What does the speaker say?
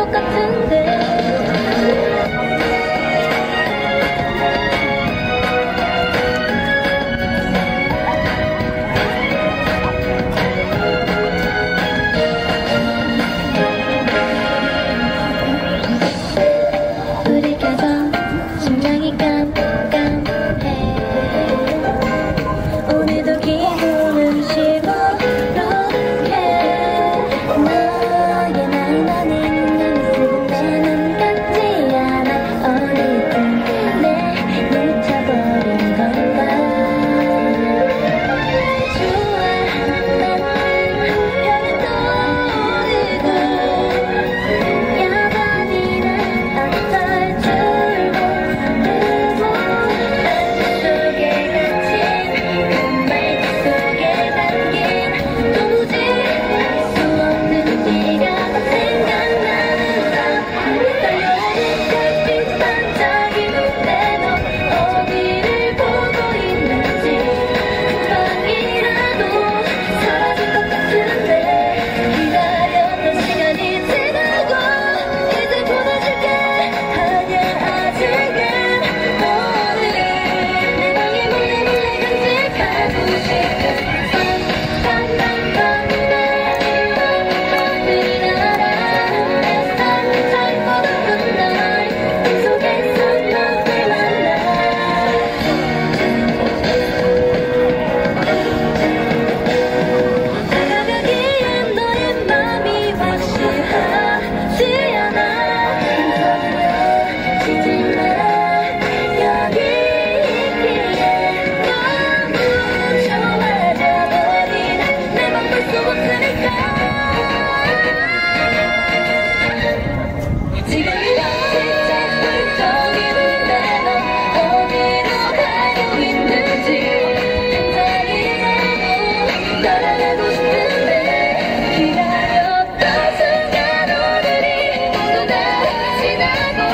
こか積んで Bye.